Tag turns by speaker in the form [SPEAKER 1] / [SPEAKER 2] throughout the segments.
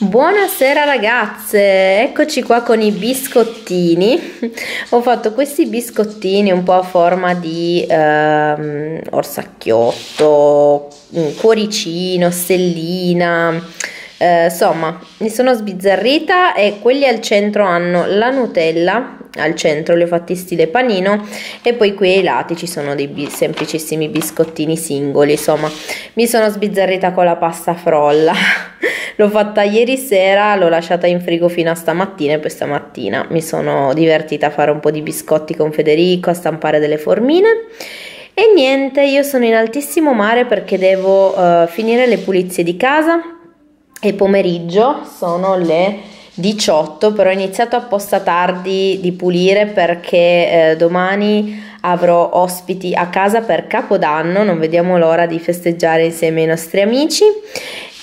[SPEAKER 1] Buonasera ragazze, eccoci qua con i biscottini. Ho fatto questi biscottini un po' a forma di ehm, orsacchiotto, cuoricino, stellina. Eh, insomma, mi sono sbizzarrita e quelli al centro hanno la Nutella al centro li ho fatti stile panino e poi qui ai lati ci sono dei bi- semplicissimi biscottini singoli insomma mi sono sbizzarrita con la pasta frolla l'ho fatta ieri sera l'ho lasciata in frigo fino a stamattina e poi stamattina mi sono divertita a fare un po' di biscotti con Federico a stampare delle formine. E niente io sono in altissimo mare perché devo uh, finire le pulizie di casa e pomeriggio sono le 18, però ho iniziato apposta tardi di pulire perché eh, domani avrò ospiti a casa per Capodanno, non vediamo l'ora di festeggiare insieme ai nostri amici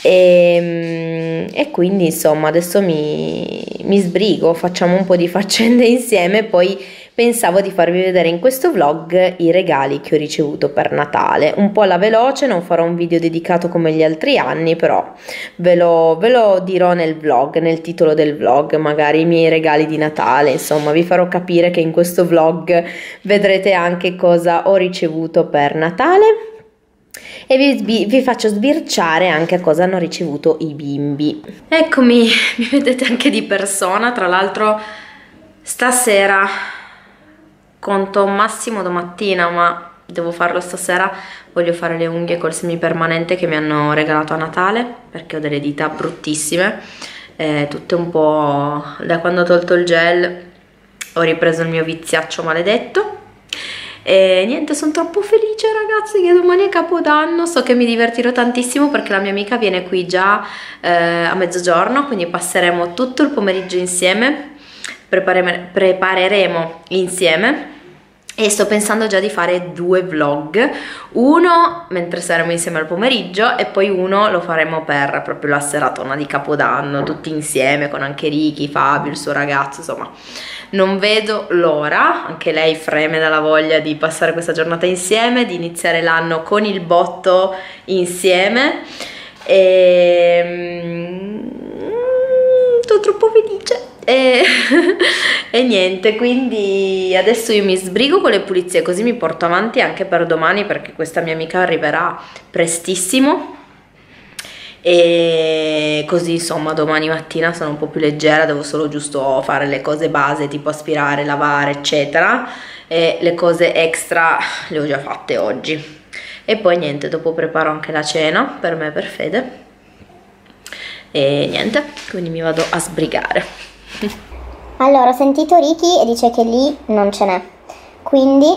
[SPEAKER 1] e, ehm, e quindi insomma adesso mi, mi sbrigo, facciamo un po' di faccende insieme, poi pensavo di farvi vedere in questo vlog i regali che ho ricevuto per Natale. Un po' alla veloce, non farò un video dedicato come gli altri anni, però ve lo, ve lo dirò nel vlog, nel titolo del vlog, magari i miei regali di Natale, insomma vi farò capire che in questo vlog vedrete anche cosa ho ricevuto per Natale e vi, vi, faccio sbirciare anche cosa hanno ricevuto i bimbi. Eccomi, mi vedete anche di persona, tra l'altro stasera conto massimo domattina ma devo farlo stasera voglio fare le unghie col semipermanente che mi hanno regalato a Natale perché ho delle dita bruttissime eh, tutte un po' da quando ho tolto il gel ho ripreso il mio viziaccio maledetto e niente sono troppo felice ragazzi che domani è Capodanno. So che mi divertirò tantissimo perché la mia amica viene qui già eh, a mezzogiorno quindi passeremo tutto il pomeriggio insieme. Prepareremo insieme e sto pensando già di fare due vlog. Uno mentre saremo insieme al pomeriggio e poi uno lo faremo per proprio la seratona di Capodanno tutti insieme con anche Ricky, Fabio, il suo ragazzo insomma. Non vedo l'ora anche lei freme dalla voglia di passare questa giornata insieme di iniziare l'anno con il botto insieme. E mm, sto troppo felice e, e, niente, quindi adesso io mi sbrigo con le pulizie così mi porto avanti anche per domani perché questa mia amica arriverà prestissimo. E così insomma domani mattina sono un po' più leggera, devo solo giusto fare le cose base tipo aspirare, lavare eccetera. E le cose extra le ho già fatte oggi. E poi niente, dopo preparo anche la cena per me e per Fede. E niente, quindi mi vado a sbrigare.
[SPEAKER 2] Allora, ho sentito Ricky e dice che lì non ce n'è, quindi,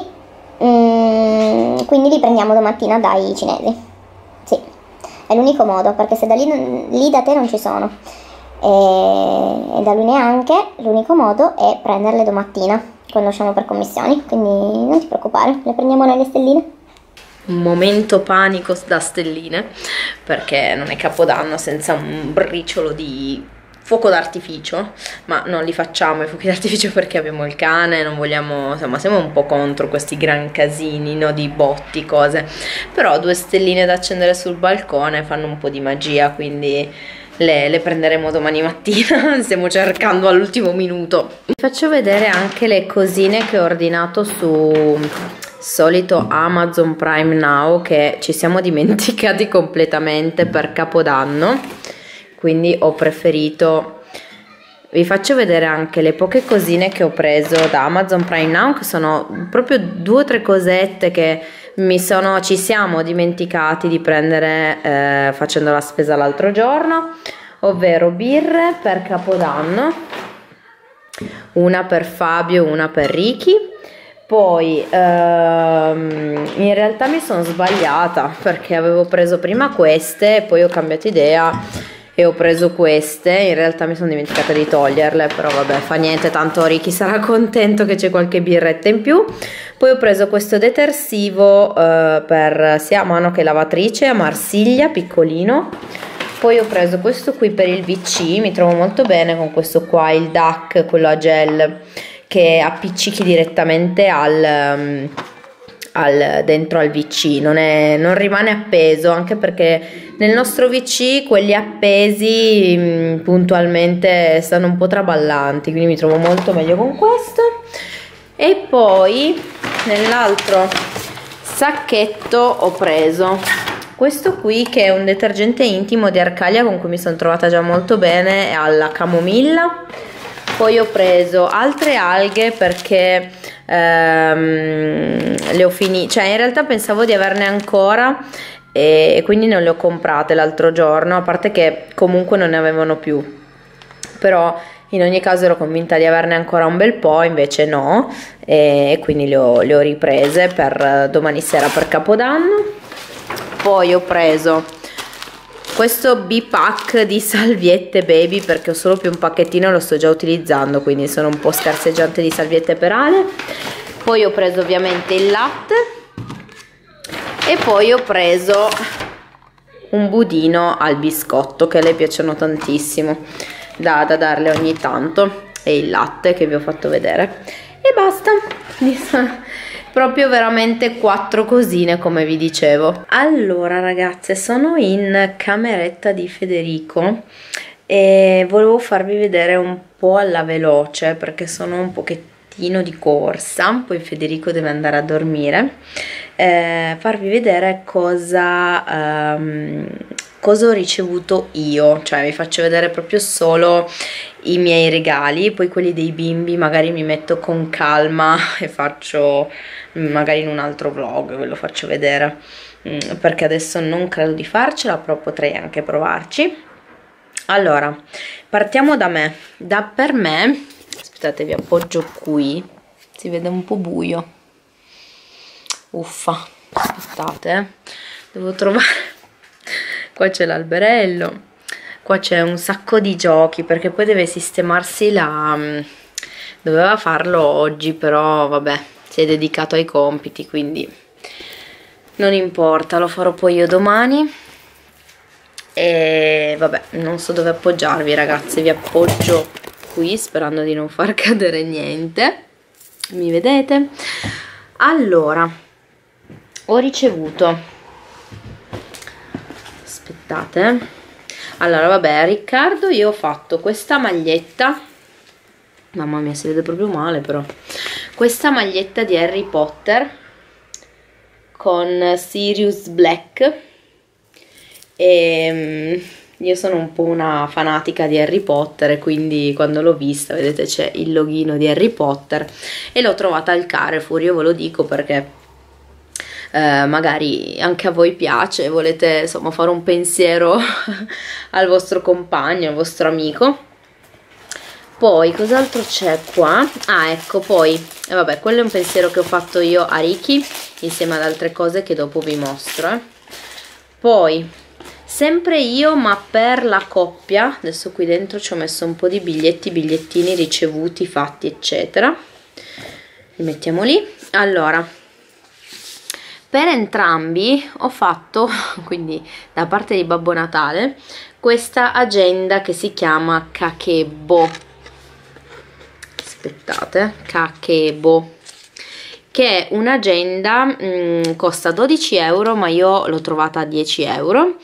[SPEAKER 2] mm, quindi li prendiamo domattina dai cinesi. Sì, è l'unico modo, perché se da lì, lì da te non ci sono. E, e da lui neanche, l'unico modo è prenderle domattina, quando usciamo per commissioni, quindi non ti preoccupare, le prendiamo nelle stelline.
[SPEAKER 1] Momento panico da stelline perché non è capodanno senza un briciolo di fuoco d'artificio, ma non li facciamo i fuochi d'artificio perché abbiamo il cane, non vogliamo, insomma, siamo un po' contro questi gran casini, no, di botti, cose. Però due stelline da accendere sul balcone fanno un po' di magia, quindi le, le prenderemo domani mattina, stiamo cercando all'ultimo minuto. Vi faccio vedere anche le cosine che ho ordinato su solito Amazon Prime Now che ci siamo dimenticati completamente per Capodanno quindi ho preferito vi faccio vedere anche le poche cosine che ho preso da Amazon Prime Now che sono proprio due o tre cosette che mi sono, ci siamo dimenticati di prendere eh, facendo la spesa l'altro giorno ovvero birre per Capodanno una per Fabio una per Ricky. Poi ehm, in realtà mi sono sbagliata perché avevo preso prima queste e poi ho cambiato idea e ho preso queste, in realtà mi sono dimenticata di toglierle, però vabbè fa niente, tanto Ricky sarà contento che c'è qualche birretta in più. Poi ho preso questo detersivo eh, per sia mano che lavatrice a Marsiglia, piccolino. Poi ho preso questo qui per il VC, mi trovo molto bene con questo qua, il DAC, quello a gel, che appiccichi direttamente al... Um, al, dentro al VC, non, è, non rimane appeso anche perché nel nostro VC quelli appesi mh, mm, puntualmente stanno un po' traballanti, quindi mi trovo molto meglio con questo. E poi nell'altro sacchetto ho preso questo qui che è un detergente intimo di Arcalia con cui mi sono trovata già molto bene, è alla camomilla. Poi ho preso altre alghe perché ehm, le ho finite, cioè in realtà pensavo di averne ancora e quindi non le ho comprate l'altro giorno, a parte che comunque non ne avevano più. Però in ogni caso ero convinta di averne ancora un bel po', invece no, e quindi le ho, le ho riprese per domani sera per Capodanno. Poi ho preso questo B-pack di salviette baby perché ho solo più un pacchettino e lo sto già utilizzando quindi sono un po' scarseggiante di salviette per Ale. Poi ho preso ovviamente il latte e poi ho preso un budino al biscotto che a lei piacciono tantissimo da, da darle ogni tanto e il latte che vi ho fatto vedere. E basta proprio veramente quattro cosine come vi dicevo. Allora ragazze sono in cameretta di Federico e volevo farvi vedere un po' alla veloce perché sono un pochettino di corsa poi Federico deve andare a dormire eh, farvi vedere cosa um, cosa ho ricevuto io? Cioè vi faccio vedere proprio solo i miei regali poi quelli dei bimbi magari mi metto con calma e faccio magari in un altro vlog ve lo faccio vedere. Mm, perché adesso non credo di farcela però potrei anche provarci. Allora partiamo da me. Da per me aspettate vi appoggio qui. Si vede un po' buio. Uffa aspettate eh. devo trovare qua c'è l'alberello qua c'è un sacco di giochi perché poi deve sistemarsi la mm, doveva farlo oggi però vabbè si è dedicato ai compiti quindi non importa lo farò poi io domani. E vabbè non so dove appoggiarvi ragazzi vi appoggio qui sperando di non far cadere niente. Mi vedete? Allora ho ricevuto aspettate allora vabbè Riccardo io ho fatto questa maglietta. Mamma mia si vede proprio male però. Questa maglietta di Harry Potter con Sirius Black. E mm, io sono un po' una fanatica di Harry Potter quindi quando l'ho vista vedete c'è il loghino di Harry Potter e l'ho trovata al Carrefour. Io ve lo dico perché eh, magari anche a voi piace volete insomma fare un pensiero al vostro compagno al vostro amico. Poi cos'altro c'è qua? Ah ecco poi eh, vabbè quello è un pensiero che ho fatto io a Ricky insieme ad altre cose che dopo vi mostro eh. poi sempre io ma per la coppia adesso qui dentro ci ho messo un po' di biglietti bigliettini ricevuti fatti eccetera. Li mettiamo lì. Allora per entrambi ho fatto quindi da parte di Babbo Natale questa agenda che si chiama Kakebo. Aspettate, Kakebo. Che è un'agenda, mm, costa 12 euro ma io l'ho trovata a 10 euro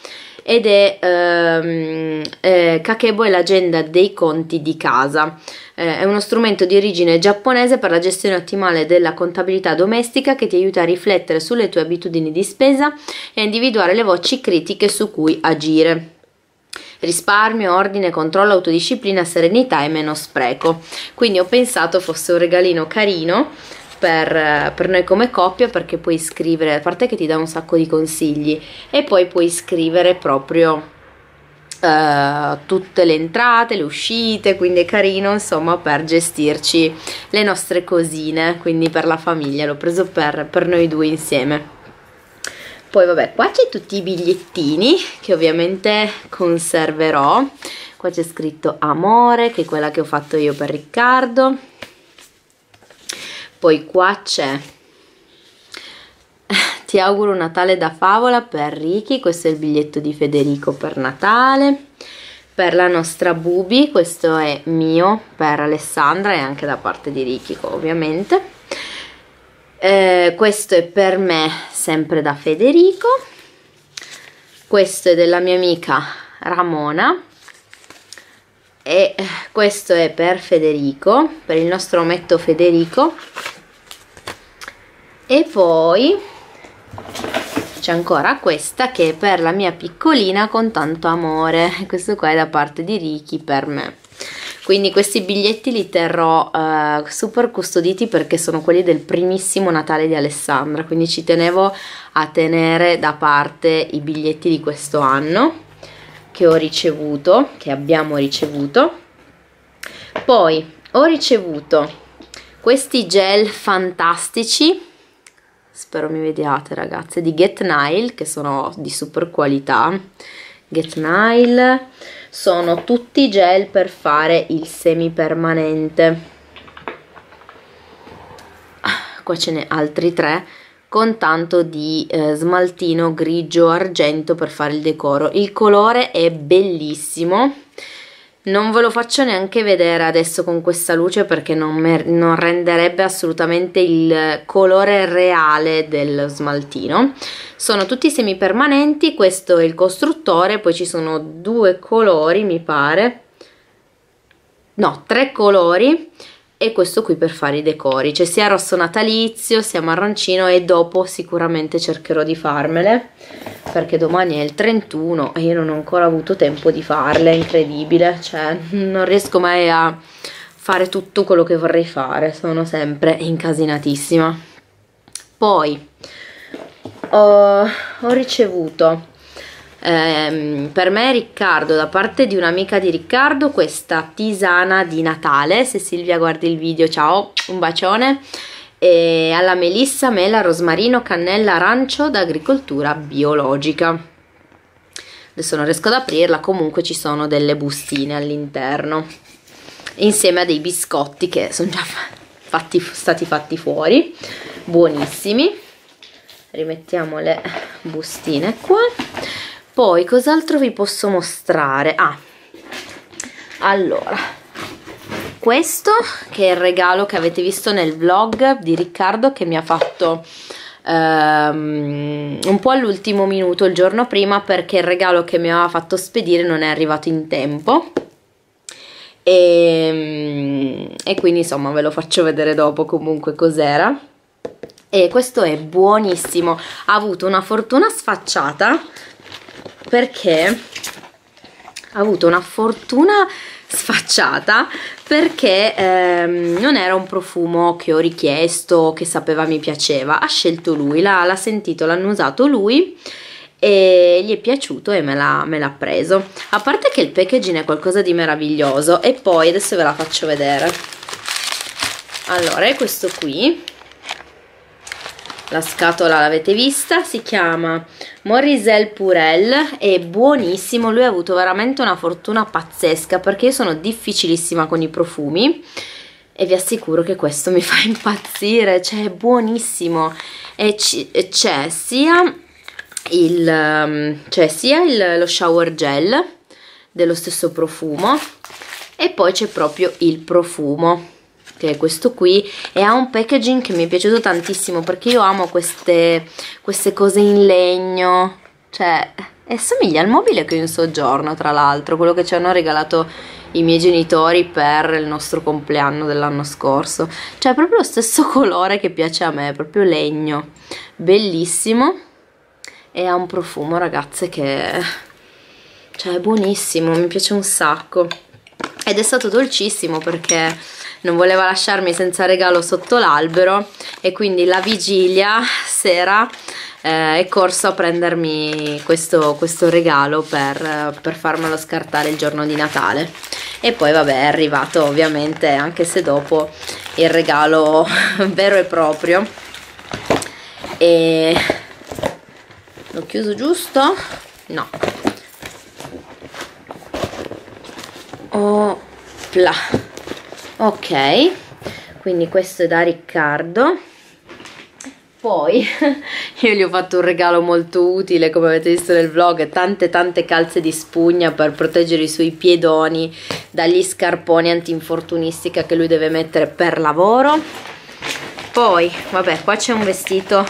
[SPEAKER 1] ed è ehm, eh, Kakebo è l'agenda dei conti di casa eh, è uno strumento di origine giapponese per la gestione ottimale della contabilità domestica che ti aiuta a riflettere sulle tue abitudini di spesa e a individuare le voci critiche su cui agire risparmio, ordine, controllo, autodisciplina, serenità e meno spreco. Quindi ho pensato fosse un regalino carino per, per, noi come coppia perché puoi scrivere, a parte che ti dà un sacco di consigli e poi puoi scrivere proprio uh, tutte le entrate, le uscite, quindi è carino insomma per gestirci le nostre cosine, quindi per la famiglia, l'ho preso per, per noi due insieme. Poi vabbè qua c'è tutti i bigliettini che ovviamente conserverò. Qua c'è scritto amore che è quella che ho fatto io per Riccardo poi qua c'è. Ti auguro Natale da favola per Ricky questo è il biglietto di Federico per Natale. Per la nostra Bubi questo è mio per Alessandra e anche da parte di Ricky ovviamente. Eh, questo è per me sempre da Federico. Questo è della mia amica Ramona. E questo è per Federico per il nostro ometto Federico e poi c'è ancora questa che è per la mia piccolina con tanto amore. Questo qua è da parte di Ricky per me. Quindi questi biglietti li terrò uh, super custoditi perché sono quelli del primissimo Natale di Alessandra. Quindi ci tenevo a tenere da parte i biglietti di questo anno che ho ricevuto che abbiamo ricevuto. Poi ho ricevuto questi gel fantastici spero mi vediate ragazze di Get Nile che sono di super qualità. Get Nile. Sono tutti gel per fare il semi permanente qua ce n'è altri tre con tanto di eh, smaltino grigio argento per fare il decoro. Il colore è bellissimo non ve lo faccio neanche vedere adesso con questa luce perché non, non, renderebbe assolutamente il colore reale del smaltino. Sono tutti semipermanenti questo è il costruttore poi ci sono due colori mi pare. No tre colori e questo qui per fare i decori. C'è sia rosso natalizio sia marroncino e dopo sicuramente cercherò di farmele perché domani è il 31 e io non ho ancora avuto tempo di farle è incredibile. Cioè non riesco mai a fare tutto quello che vorrei fare sono sempre incasinatissima. Poi ho, ho ricevuto ehm, per me Riccardo da parte di un'amica di Riccardo questa tisana di Natale. Se Silvia guardi il video ciao un bacione. E alla melissa, mela, rosmarino, cannella, arancio d'agricoltura biologica. Adesso non riesco ad aprirla comunque ci sono delle bustine all'interno insieme a dei biscotti che sono già fatti, stati fatti fuori. Buonissimi. Rimettiamo le bustine qua poi cos'altro vi posso mostrare? Ah allora questo che è il regalo che avete visto nel vlog di Riccardo che mi ha fatto um, un po' all'ultimo minuto il giorno prima perché il regalo che mi aveva fatto spedire non è arrivato in tempo. E, e quindi insomma ve lo faccio vedere dopo comunque cos'era. E questo è buonissimo. Ha avuto una fortuna sfacciata perché ha avuto una fortuna sfacciata perché ehm, non era un profumo che ho richiesto, che sapeva mi piaceva, ha scelto lui, l'ha sentito, l'hanno usato lui e gli è piaciuto e me l'ha preso. A parte che il packaging è qualcosa di meraviglioso e poi adesso ve la faccio vedere. Allora, è questo qui la scatola l'avete vista, si chiama Morisel Purel, è buonissimo, lui ha avuto veramente una fortuna pazzesca perché io sono difficilissima con i profumi e vi assicuro che questo mi fa impazzire, cioè è buonissimo. E c'è sia um, cioè sia il, lo shower gel dello stesso profumo e poi c'è proprio il profumo che è questo qui e ha un packaging che mi è piaciuto tantissimo perché io amo queste, queste cose in legno. Cioè e somiglia al mobile che ho in soggiorno tra l'altro quello che ci hanno regalato i miei genitori per il nostro compleanno dell'anno scorso. Cioè proprio lo stesso colore che piace a me proprio legno. Bellissimo. E ha un profumo ragazze che cioè è buonissimo mi piace un sacco. Ed è stato dolcissimo perché non voleva lasciarmi senza regalo sotto l'albero e quindi la vigilia sera eh, è corso a prendermi questo, questo regalo per, per farmelo scartare il giorno di Natale. E poi vabbè è arrivato ovviamente anche se dopo il regalo vero e proprio. E l'ho chiuso giusto? no. Opla ok quindi questo è da Riccardo. Poi io gli ho fatto un regalo molto utile come avete visto nel vlog tante tante calze di spugna per proteggere i suoi piedoni dagli scarponi antinfortunistica che lui deve mettere per lavoro. Poi vabbè qua c'è un vestito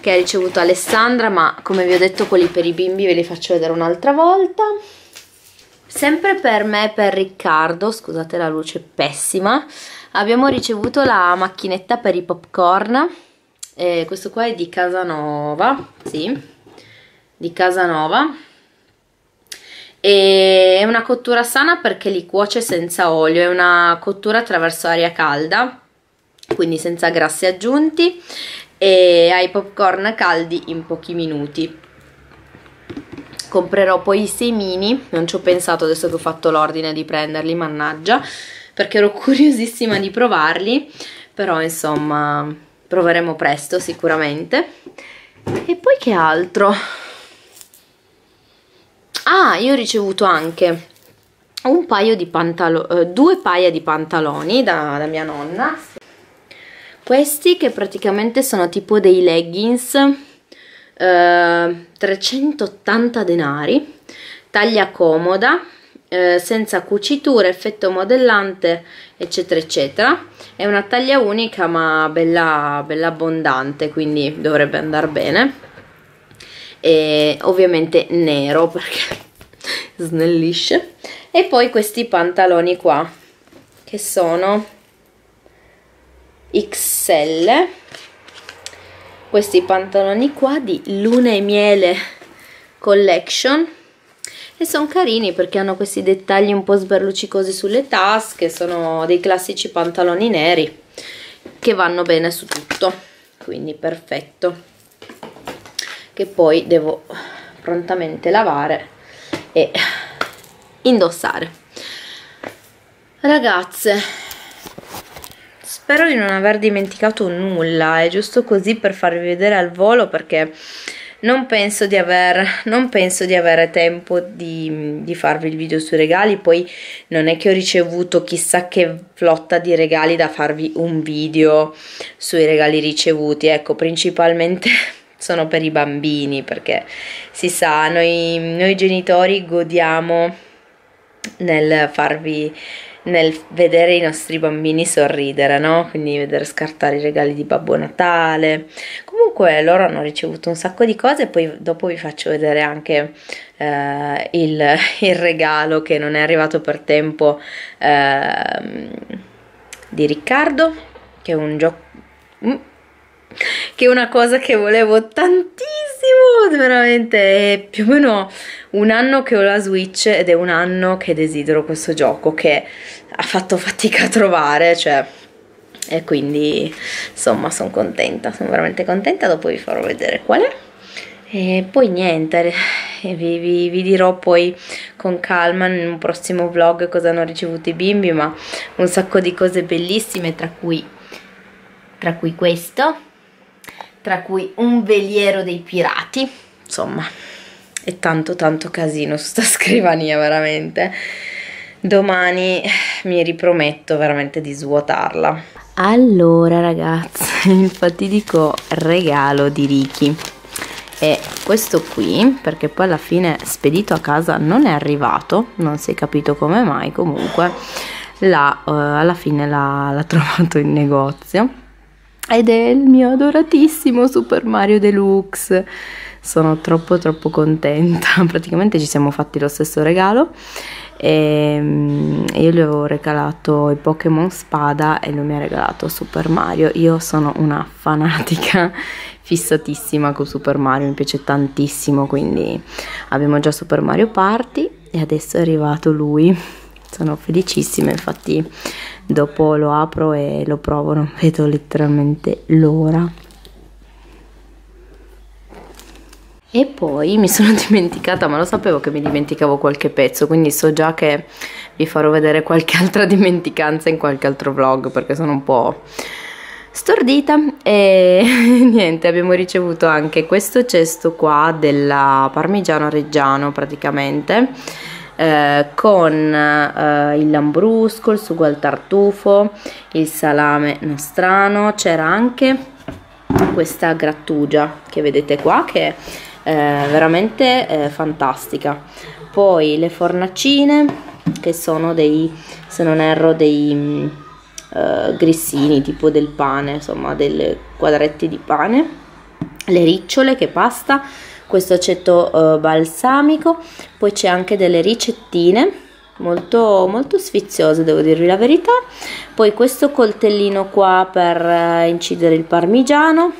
[SPEAKER 1] che ha ricevuto Alessandra ma come vi ho detto quelli per i bimbi ve li faccio vedere un'altra volta sempre per me e per Riccardo scusate la luce pessima abbiamo ricevuto la macchinetta per i popcorn. Eh, questo qua è di Casanova sì di Casanova. E è una cottura sana perché li cuoce senza olio è una cottura attraverso aria calda quindi senza grassi aggiunti e ai popcorn caldi in pochi minuti comprerò poi i semini non ci ho pensato adesso che ho fatto l'ordine di prenderli mannaggia perché ero curiosissima di provarli però insomma proveremo presto sicuramente. E poi che altro? Ah io ho ricevuto anche un paio di pantaloni eh, due paia di pantaloni da, da mia nonna. Questi che praticamente sono tipo dei leggings eh, 380 denari taglia comoda eh, senza cuciture, effetto modellante eccetera eccetera. È una taglia unica ma bella, bella abbondante quindi dovrebbe andare bene. E ovviamente nero perché snellisce. E poi questi pantaloni qua che sono XL questi pantaloni qua di Luna e Miele Collection. E sono carini perché hanno questi dettagli un po' sberlucicosi sulle tasche sono dei classici pantaloni neri che vanno bene su tutto quindi perfetto. Che poi devo prontamente lavare e indossare. Ragazze Spero di non aver dimenticato nulla, è giusto così per farvi vedere al volo perché non penso di, aver, non penso di avere tempo di, di, farvi il video sui regali, poi non è che ho ricevuto chissà che flotta di regali da farvi un video sui regali ricevuti, ecco principalmente sono per i bambini perché si sa, noi, noi genitori godiamo nel farvi nel vedere i nostri bambini sorridere, no? Quindi vedere scartare i regali di Babbo Natale. Comunque loro hanno ricevuto un sacco di cose e poi dopo vi faccio vedere anche eh, il, il, regalo che non è arrivato per tempo eh, di Riccardo, che è un gioco... Mm, che è una cosa che volevo tantissimo, veramente. È più o meno un anno che ho la Switch ed è un anno che desidero questo gioco che ha fatto fatica a trovare, cioè. E quindi insomma sono contenta, sono veramente contenta, dopo vi farò vedere qual è. E poi niente, vi, vi, vi, dirò poi con calma in un prossimo vlog cosa hanno ricevuto i bimbi, ma un sacco di cose bellissime, tra cui, tra cui questo, tra cui un veliero dei pirati, insomma, è tanto tanto casino su sta scrivania veramente. Domani mi riprometto veramente di svuotarla. Allora ragazzi il fatidico regalo di Ricky. È questo qui perché poi alla fine spedito a casa non è arrivato non si è capito come mai comunque la, uh, alla fine l'ha trovato in negozio ed è il mio adoratissimo Super Mario Deluxe. Sono troppo troppo contenta. Praticamente ci siamo fatti lo stesso regalo. E mm, io gli avevo regalato i Pokémon Spada e lui mi ha regalato Super Mario. Io sono una fanatica fissatissima con Super Mario mi piace tantissimo quindi abbiamo già Super Mario Party e adesso è arrivato lui sono felicissima infatti dopo lo apro e lo provo non vedo letteralmente l'ora. E poi mi sono dimenticata ma lo sapevo che mi dimenticavo qualche pezzo quindi so già che vi farò vedere qualche altra dimenticanza in qualche altro vlog perché sono un po' stordita. E niente abbiamo ricevuto anche questo cesto qua della parmigiano reggiano praticamente eh, con eh, il lambrusco, il sugo al tartufo, il salame nostrano, c'era anche questa grattugia che vedete qua che eh, veramente eh, fantastica. Poi le fornacine che sono dei se non erro dei eh, grissini tipo del pane, insomma delle quadretti di pane, le ricciole che pasta, questo aceto eh, balsamico, poi c'è anche delle ricettine molto, molto sfiziose devo dirvi la verità, poi questo coltellino qua per eh, incidere il parmigiano,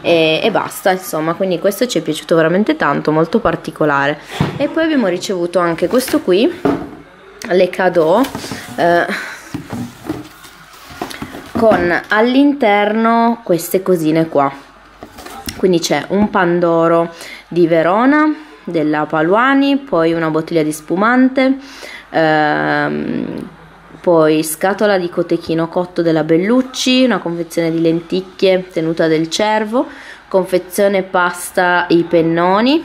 [SPEAKER 1] e, e, basta insomma quindi questo ci è piaciuto veramente tanto molto particolare. E poi abbiamo ricevuto anche questo qui le cadeau eh, con all'interno queste cosine qua quindi c'è un pandoro di Verona della Paluani poi una bottiglia di spumante ehm, poi scatola di cotechino cotto della Bellucci una confezione di lenticchie tenuta del cervo confezione pasta i pennoni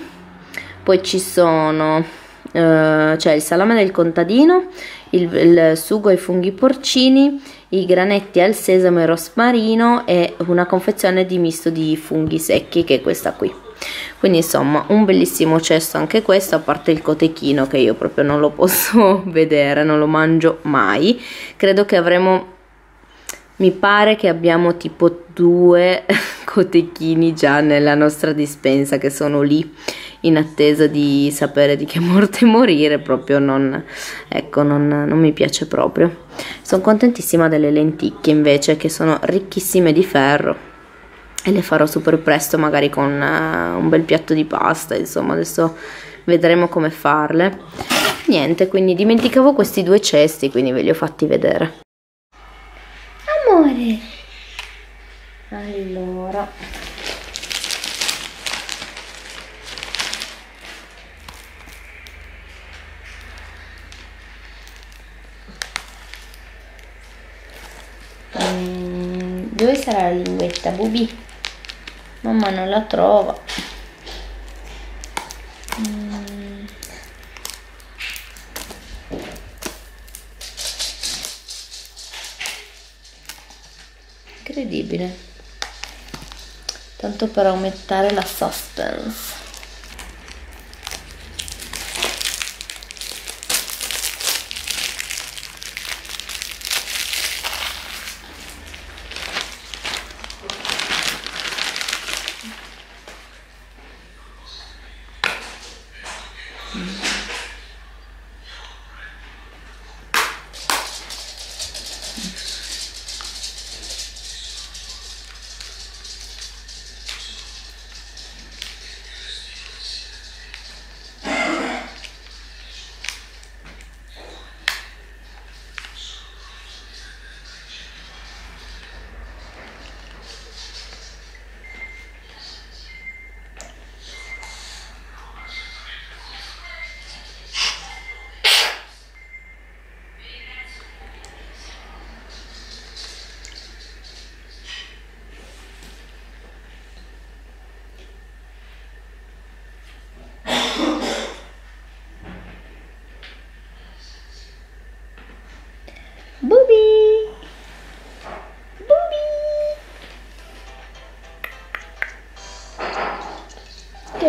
[SPEAKER 1] poi ci sono eh, cioè il salame del contadino il, il sugo ai funghi porcini i granetti al sesamo e rosmarino e una confezione di misto di funghi secchi che è questa qui. Quindi insomma un bellissimo cesto anche questo a parte il cotechino che io proprio non lo posso vedere non lo mangio mai. Credo che avremo mi pare che abbiamo tipo due cotechini già nella nostra dispensa che sono lì in attesa di sapere di che morte morire, proprio non, ecco, non, non mi piace proprio. Sono contentissima delle lenticchie invece che sono ricchissime di ferro e le farò super presto magari con uh, un bel piatto di pasta, insomma adesso vedremo come farle. Niente, quindi dimenticavo questi due cesti, quindi ve li ho fatti vedere.
[SPEAKER 2] Amore!
[SPEAKER 1] Allora, Dove sarà la linguetta, Bubi? Mamma non la trova. Mm. Tanto per aumentare la suspense.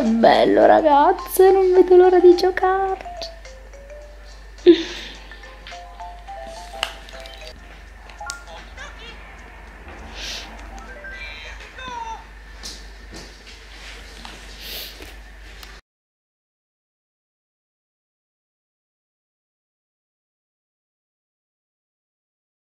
[SPEAKER 1] Bello ragazze, non vedo l'ora di giocarci.